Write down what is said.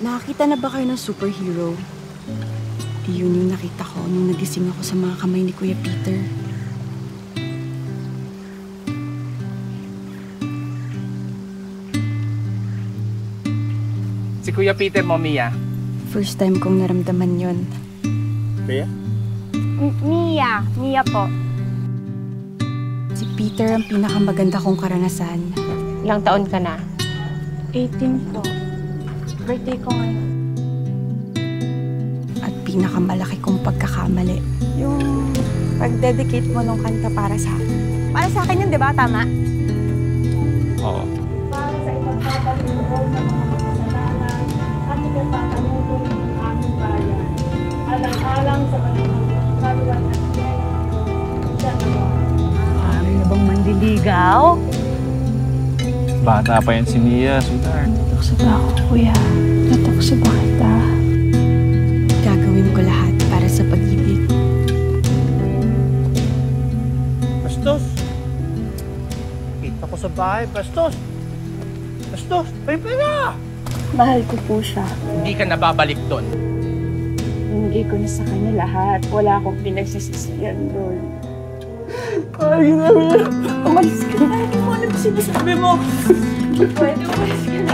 Nakakita na ba kayo ng superhero? Yun yung nakita ko nung nagising ako sa mga kamay ni Kuya Peter. Si Kuya Peter mo, Mia. First time kong naramdaman yun. Kuya? Mia. Mia po. Si Peter ang pinakamaganda kong karanasan. Ilang taon ka na? 18 po. Birthday ko ngayon. At pinakamalaki kong pagkakamali. Yung pag-dedicate mo nung kanta para sa akin. Para sa akin yun, di ba? Tama? Oo. para sa ipagpapaloob ng mga kasalanan at ipagpapanugod ng aming bayan. Alang-alang sa kanilang kaluwan at. Maaari na bang mandiligaw? Bata pa yan si Mia, sweetheart. Ba ako, kuya? Natakso ba kita? Gagawin ko lahat para sa pag-ibig. Bastos! Kita ko sa bahay, Bastos! Bastos! May pera! Mahal ko po siya. Hindi ka nababalik doon. Hindi ko na sa kanya lahat. Wala akong pinagsisisiyan doon. Ay, ginawa! Umalis ka na. Hindi mo alam sinasabi mo. Pwede umalis ka na.